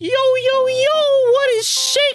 Yo, yo, yo,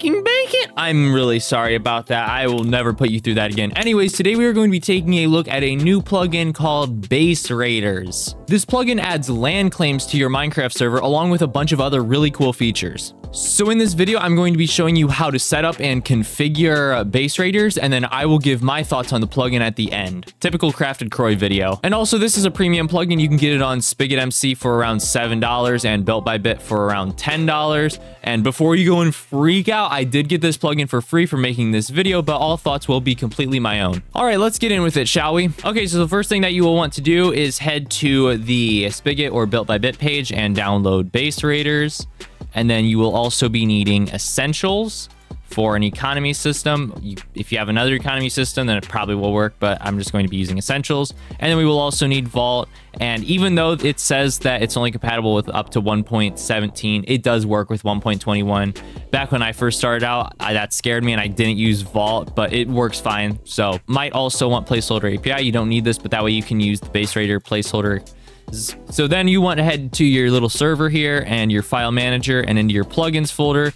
bacon? I'm really sorry about that. I will never put you through that again. Anyways, today we are going to be taking a look at a new plugin called Base Raiders. This plugin adds land claims to your Minecraft server along with a bunch of other really cool features. So in this video, I'm going to be showing you how to set up and configure Base Raiders, and then I will give my thoughts on the plugin at the end. Typical CraftedCroix video. And also, this is a premium plugin. You can get it on Spigot MC for around $7 and Built by Bit for around $10. And before you go and freak out, I did get this plugin for free for making this video, but all thoughts will be completely my own. All right, let's get in with it, shall we? Okay, so the first thing that you will want to do is head to the Spigot or Built by Bit page and download Base Raiders. And then you will also be needing essentials for an economy system. If you have another economy system, then it probably will work, but I'm just going to be using essentials. And then we will also need Vault. And even though it says that it's only compatible with up to 1.17, it does work with 1.21. Back when I first started out, I, that scared me and I didn't use Vault, but it works fine. So might also want placeholder API. You don't need this, but that way you can use the base raider placeholder so then you want to head to your little server here and your file manager and into your plugins folder.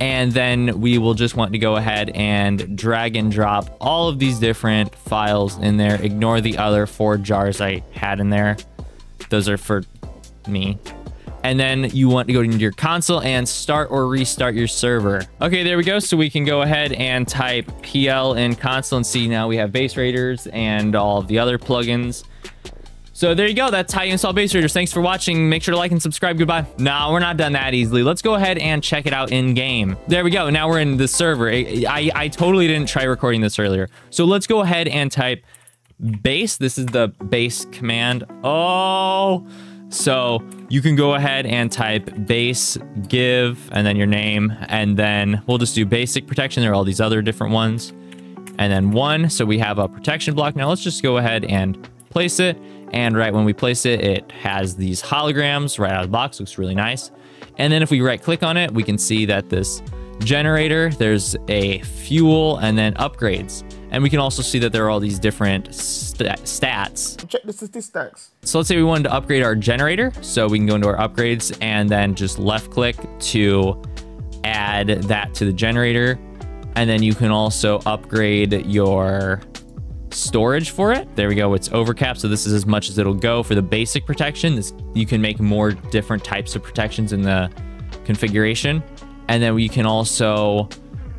And then we will just want to go ahead and drag and drop all of these different files in there. Ignore the other four jars I had in there. Those are for me. And then you want to go into your console and start or restart your server. Okay, there we go. So we can go ahead and type PL in console and see now we have base raiders and all of the other plugins. So there you go. That's how you install Base Raiders. Thanks for watching. Make sure to like and subscribe. Goodbye. No, we're not done that easily. Let's go ahead and check it out in game. There we go. Now we're in the server. I, I, I totally didn't try recording this earlier. So let's go ahead and type base. This is the base command. Oh, so you can go ahead and type base give and then your name. And then we'll just do basic protection. There are all these other different ones. And then one. So we have a protection block. Now let's just go ahead and place it. And right when we place it, it has these holograms right out of the box. Looks really nice. And then if we right click on it, we can see that this generator, there's a fuel and then upgrades. And we can also see that there are all these different st stats. Check the statistics. So let's say we wanted to upgrade our generator. So we can go into our upgrades and then just left click to add that to the generator. And then you can also upgrade your storage for it. There we go. It's overcap. So this is as much as it'll go for the basic protection. This, you can make more different types of protections in the configuration. And then we can also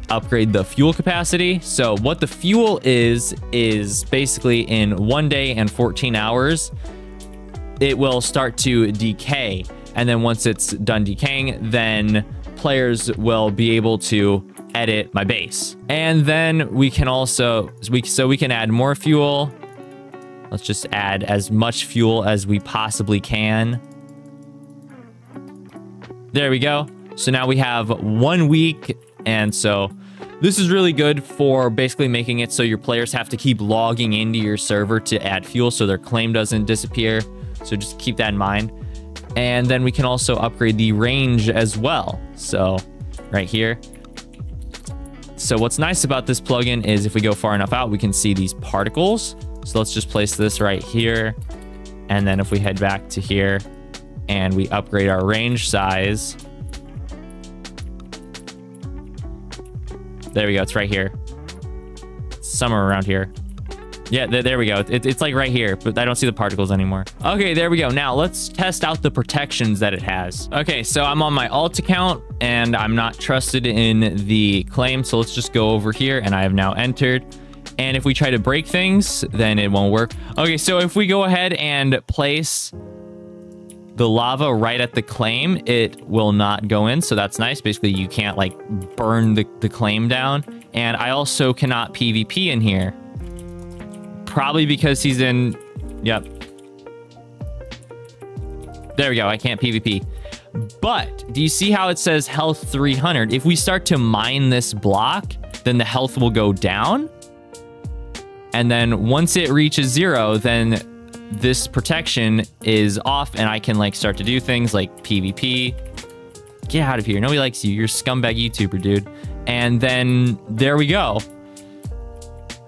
upgrade the fuel capacity. So what the fuel is, is basically in one day and 14 hours, it will start to decay. And then once it's done decaying, then players will be able to edit my base. And then we can also, we, so we can add more fuel. Let's just add as much fuel as we possibly can. There we go. So now we have one week. And so this is really good for basically making it so your players have to keep logging into your server to add fuel so their claim doesn't disappear. So just keep that in mind. And then we can also upgrade the range as well. So right here, so what's nice about this plugin is if we go far enough out, we can see these particles. So let's just place this right here. And then if we head back to here and we upgrade our range size, there we go. It's right here. somewhere around here. Yeah, th there we go. It, it's like right here, but I don't see the particles anymore. Okay, there we go. Now let's test out the protections that it has. Okay, so I'm on my alt account and I'm not trusted in the claim. So let's just go over here and I have now entered. And if we try to break things, then it won't work. Okay, so if we go ahead and place the lava right at the claim, it will not go in. So that's nice. Basically, you can't like burn the, the claim down. And I also cannot PvP in here. Probably because he's in... Yep. There we go. I can't PvP. But do you see how it says health 300? If we start to mine this block, then the health will go down. And then once it reaches zero, then this protection is off and I can like start to do things like PvP. Get out of here. Nobody likes you. You're scumbag YouTuber, dude. And then there we go.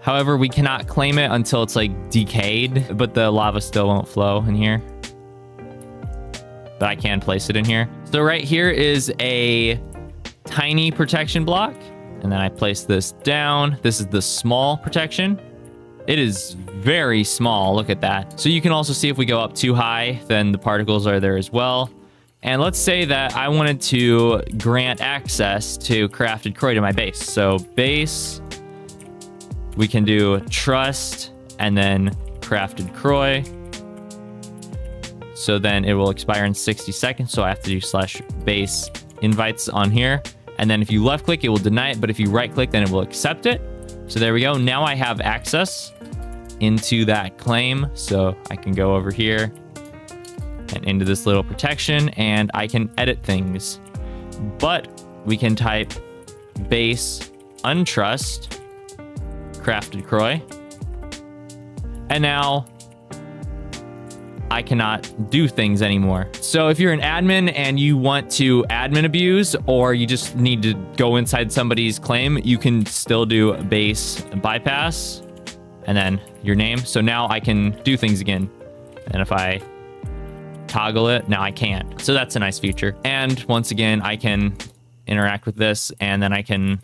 However, we cannot claim it until it's like decayed, but the lava still won't flow in here. But I can place it in here. So right here is a tiny protection block. And then I place this down. This is the small protection. It is very small. Look at that. So you can also see if we go up too high, then the particles are there as well. And let's say that I wanted to grant access to CraftedCroix to my base. So base, we can do trust and then CraftedCroix. So then it will expire in 60 seconds. So I have to do slash base invites on here. And then if you left click, it will deny it. But if you right click, then it will accept it. So there we go. Now I have access into that claim. So I can go over here and into this little protection and I can edit things. But we can type base untrust CraftedCroix. And now I cannot do things anymore. So if you're an admin and you want to admin abuse or you just need to go inside somebody's claim, you can still do base bypass and then your name. So now I can do things again. And if I toggle it, now I can't. So that's a nice feature. And once again, I can interact with this and then I can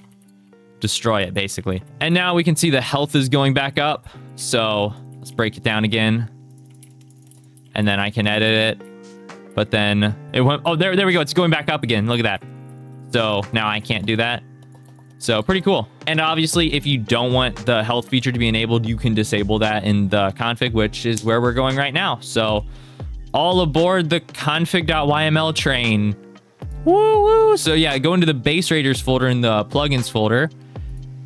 destroy it basically. And now we can see the health is going back up. So let's break it down again. And then I can edit it. But then it went, oh, there, there we go. It's going back up again. Look at that. So now I can't do that. So pretty cool. And obviously, if you don't want the health feature to be enabled, you can disable that in the config, which is where we're going right now. So all aboard the config.yml train. Woo woo. So yeah, go into the base raiders folder in the plugins folder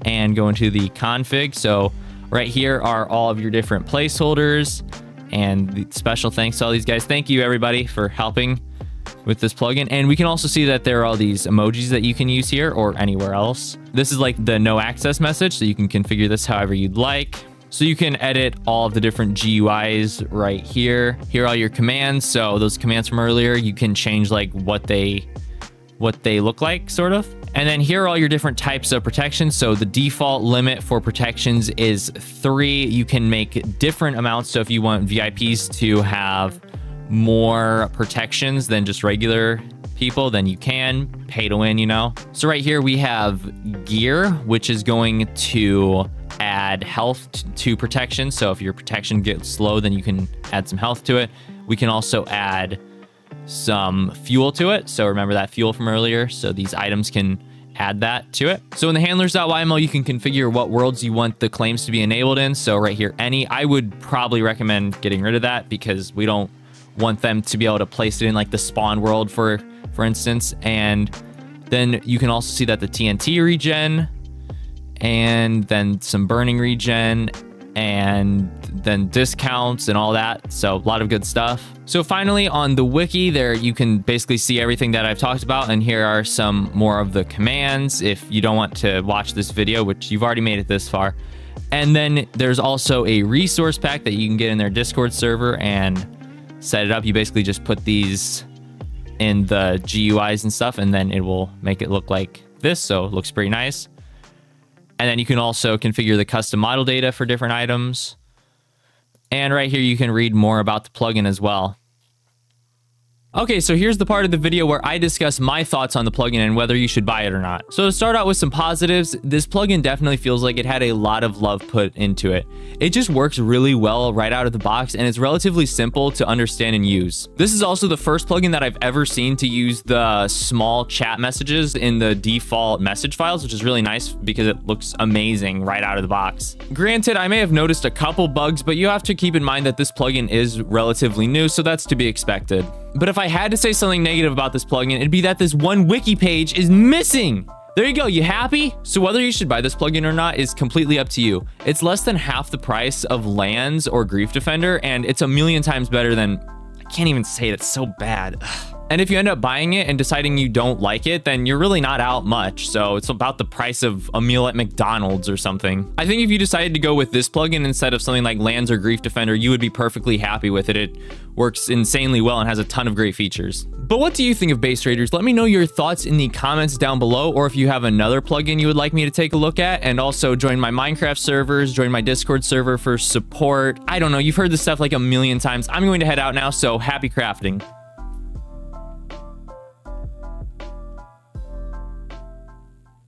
and go into the config. So right here are all of your different placeholders and special thanks to all these guys. Thank you everybody for helping with this plugin. And we can also see that there are all these emojis that you can use here or anywhere else. This is like the no access message, so you can configure this however you'd like. So you can edit all of the different GUIs right here. Here are all your commands. So those commands from earlier, you can change like what they what they look like, sort of. And then here are all your different types of protections. So the default limit for protections is three. You can make different amounts. So if you want VIPs to have more protections than just regular people, then you can pay to win, you know? So right here we have gear, which is going to add health to protection. So if your protection gets low, then you can add some health to it. We can also add some fuel to it. So remember that fuel from earlier. So these items can add that to it. So in the handlers.yml, you can configure what worlds you want the claims to be enabled in. So right here, any, I would probably recommend getting rid of that because we don't want them to be able to place it in like the spawn world for for instance and then you can also see that the TNT regen and then some burning regen and then discounts and all that. So a lot of good stuff. So finally on the wiki there, you can basically see everything that I've talked about. And here are some more of the commands if you don't want to watch this video, which you've already made it this far. And then there's also a resource pack that you can get in their Discord server and set it up, you basically just put these in the GUIs and stuff, and then it will make it look like this. So it looks pretty nice. And then you can also configure the custom model data for different items. And right here, you can read more about the plugin as well. Okay, so here's the part of the video where I discuss my thoughts on the plugin and whether you should buy it or not. So to start out with some positives, this plugin definitely feels like it had a lot of love put into it. It just works really well right out of the box and it's relatively simple to understand and use. This is also the first plugin that I've ever seen to use the small chat messages in the default message files, which is really nice because it looks amazing right out of the box. Granted, I may have noticed a couple bugs, but you have to keep in mind that this plugin is relatively new, so that's to be expected. But if I had to say something negative about this plugin, it'd be that this one wiki page is missing. There you go. You happy? So whether you should buy this plugin or not is completely up to you. It's less than half the price of Lands or Grief Defender, and it's a million times better than... I can't even say it. It's so bad. And if you end up buying it and deciding you don't like it, then you're really not out much. So it's about the price of a meal at McDonald's or something. I think if you decided to go with this plugin instead of something like Lands or Grief Defender, you would be perfectly happy with it. It works insanely well and has a ton of great features. But what do you think of Base Raiders? Let me know your thoughts in the comments down below, or if you have another plugin you would like me to take a look at, and also join my Minecraft servers, join my Discord server for support. I don't know, you've heard this stuff like a million times. I'm going to head out now, so happy crafting.